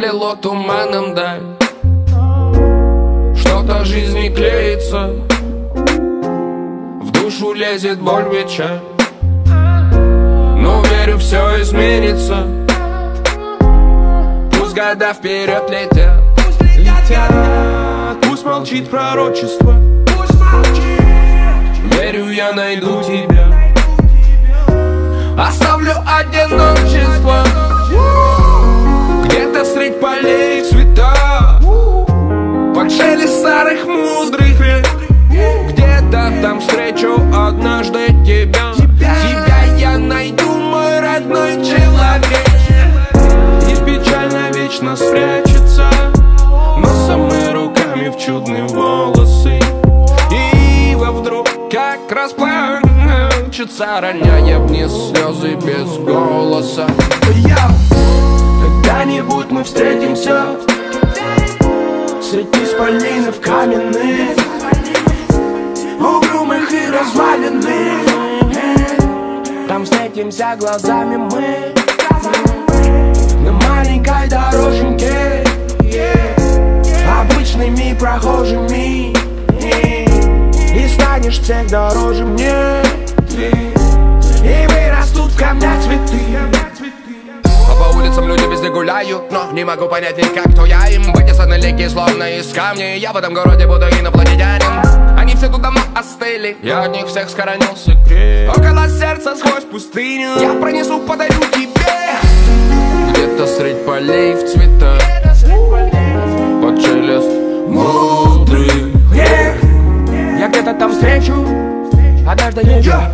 оплело туманом, да. Что-то жизни клеится В душу лезет боль вечер Но верю, все изменится. Пусть года вперед летят. Летят. Пусть молчит пророчество. Верю, я найду тебя. Оставлю одиночество там встречу однажды тебя. Тебя. Я найду, мой родной человек. И печально вечно спрячется Носом и руками в чудные волосы. И во вдруг как расплачется Роняя вниз слезы без голоса. Когда-нибудь мы встретимся. Среди исполинов каменных встретимся глазами мы. На маленькой дороженьке. Обычными прохожими. И станешь всех дороже мне. И вырастут в камнях цветы. А по улицам люди везде гуляют Но не могу понять никак, кто я им. Вытесаны лики, словно из камня. Я в этом городе буду инопланетянин Они все тут давно остыли. Я от них всех скоронил секрет Около сердца сквозь пустыню. Я пронесу, подарю тебе. Где-то средь полей в цветах. Под шелест мудрых Я где-то там встречу. Однажды вечером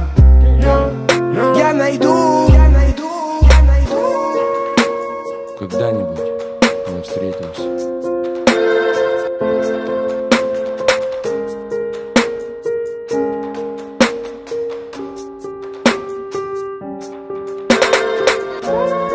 Я найду. Когда-нибудь мы встретимся Oh.